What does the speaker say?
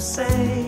say,